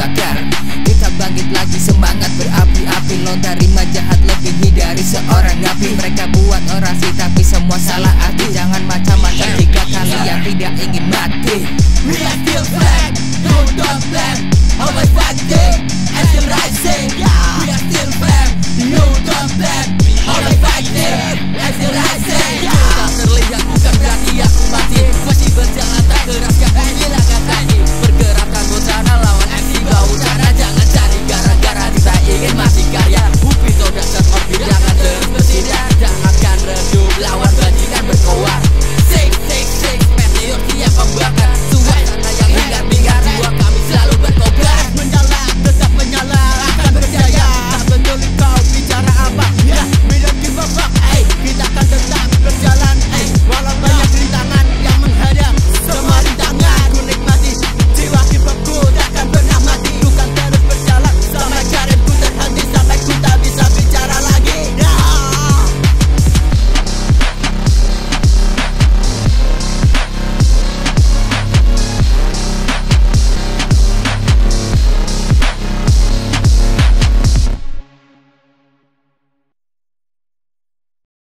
terbakar. Kita bangkit lagi semangat berapi-api. Lontari rima jahat lebih dari seorang napi. Mereka buat orasi tapi semua salah arti. Jangan macam-macam jika kalian tidak ingin mati. We are still black, no don't black